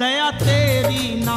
दया तेरी ना